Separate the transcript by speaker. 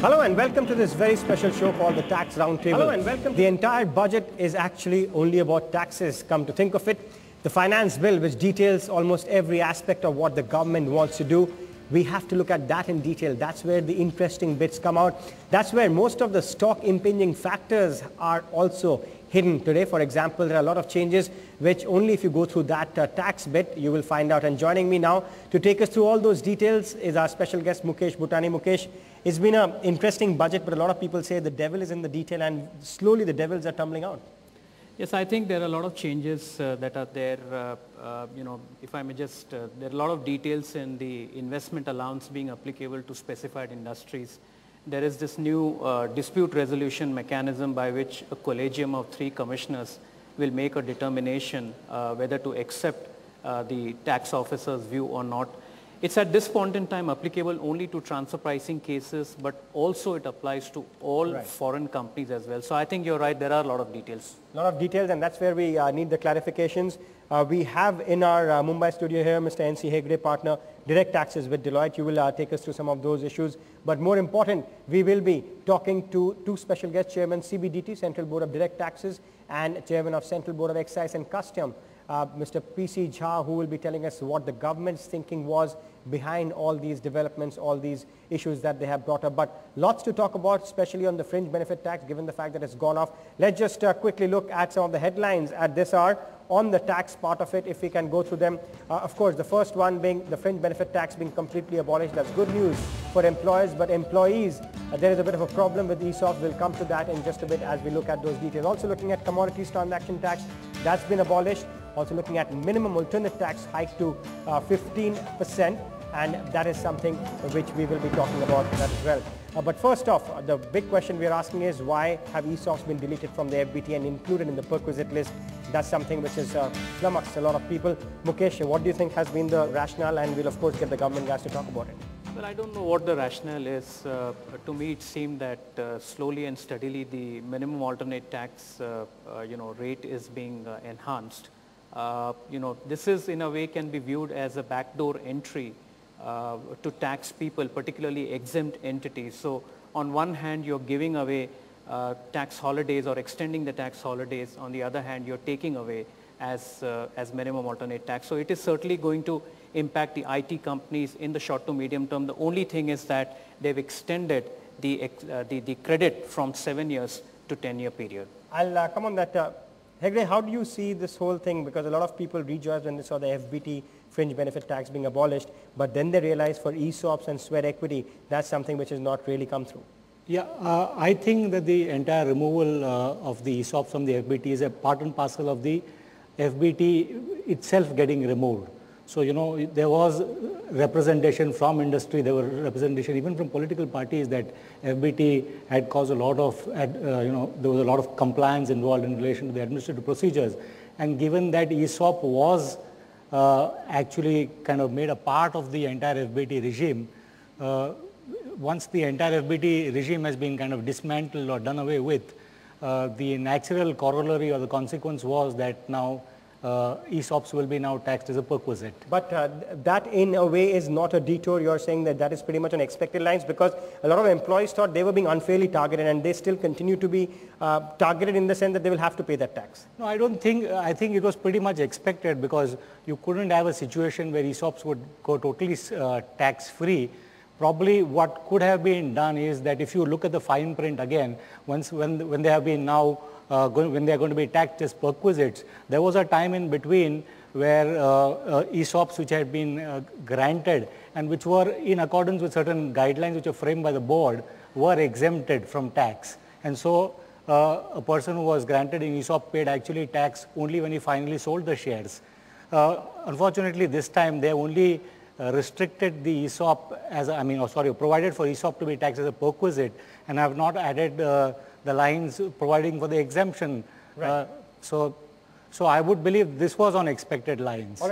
Speaker 1: Hello and welcome to this very special show called the Tax Roundtable. Hello and welcome. The entire budget is actually only about taxes, come to think of it. The finance bill, which details almost every aspect of what the government wants to do, we have to look at that in detail. That's where the interesting bits come out. That's where most of the stock impinging factors are also hidden today. For example, there are a lot of changes which only if you go through that uh, tax bit you will find out. And joining me now to take us through all those details is our special guest Mukesh Bhutani. Mukesh, it's been an interesting budget, but a lot of people say the devil is in the detail and slowly the devils are tumbling out.
Speaker 2: Yes, I think there are a lot of changes uh, that are there. Uh, uh, you know, if I may just, uh, there are a lot of details in the investment allowance being applicable to specified industries. There is this new uh, dispute resolution mechanism by which a collegium of three commissioners will make a determination uh, whether to accept the tax officer's view or not. It's at this point in time applicable only to transfer pricing cases, but also it applies to all right. foreign companies as well. So I think you're right, there are a lot of details.
Speaker 1: A lot of details, and that's where we uh, need the clarifications. Uh, we have in our uh, Mumbai studio here, Mr. N.C. Hegde, partner, direct taxes with Deloitte. You will uh, take us through some of those issues. But more important, we will be talking to two special guests, Chairman CBDT, Central Board of Direct Taxes, and Chairman of Central Board of Excise and Custom, uh, Mr. P.C. Jha, who will be telling us what the government's thinking was behind all these developments, all these issues that they have brought up. But lots to talk about, especially on the fringe benefit tax, given the fact that it's gone off. Let's just uh, quickly look at some of the headlines at this hour on the tax part of it, if we can go through them. Uh, of course, the first one being the fringe benefit tax being completely abolished. That's good news for employers, but employees, uh, there is a bit of a problem with ESOPs. We'll come to that in just a bit as we look at those details. Also looking at commodities transaction tax, that's been abolished. Also looking at minimum alternate tax hike to 15%. Uh, and that is something which we will be talking about as well. Uh, but first off, uh, the big question we are asking is why have ESOPs been deleted from the FBT and included in the perquisite list? That's something which has uh, flummoxed a lot of people. Mukesh, what do you think has been the rationale? And we'll of course get the government guys to talk about it.
Speaker 2: Well, I don't know what the rationale is. Uh, to me, it seemed that uh, slowly and steadily the minimum alternate tax, uh, you know, rate is being enhanced. Uh, you know, this is in a way can be viewed as a backdoor entry uh, to tax people, particularly exempt entities. So on one hand, you're giving away uh, tax holidays or extending the tax holidays. On the other hand, you're taking away as, uh, as minimum alternate tax. So it is certainly going to impact the IT companies in the short to medium term. The only thing is that they've extended the, uh, the, the credit from seven years to 10 year period.
Speaker 1: I'll uh, come on that. Hegde, how do you see this whole thing? Because a lot of people rejoiced when they saw the FBT fringe benefit tax being abolished, but then they realized for ESOPs and sweat equity, that's something which has not really come through.
Speaker 3: Yeah, uh, I think that the entire removal uh, of the ESOPs from the FBT is a part and parcel of the FBT itself getting removed. So, you know, there was representation from industry, there were representation even from political parties that FBT had caused a lot of, uh, you know, there was a lot of compliance involved in relation to the administrative procedures. And given that ESOP was uh, actually kind of made a part of the entire FBT regime, uh, once the entire FBT regime has been kind of dismantled or done away with, uh, the natural corollary or the consequence was that now uh, ESOPs will be now taxed as a perquisite.
Speaker 1: But uh, that in a way is not a detour. You're saying that that is pretty much on expected lines because a lot of employees thought they were being unfairly targeted and they still continue to be uh, targeted in the sense that they will have to pay that tax.
Speaker 3: No, I don't think, I think it was pretty much expected because you couldn't have a situation where ESOPs would go totally uh, tax free probably what could have been done is that if you look at the fine print again, once when, when they have been now going, when they are going to be taxed as perquisites. There was a time in between where uh, uh, ESOPs which had been uh, granted and which were in accordance with certain guidelines which were framed by the board were exempted from tax. And so uh, a person who was granted an ESOP paid actually tax only when he finally sold the shares. Uh, unfortunately, this time they only restricted the ESOP as, a, I mean, oh, sorry, provided for ESOP to be taxed as a perquisite and have not added the lines providing for the exemption. Right. Uh, so, so I would believe this was on expected lines.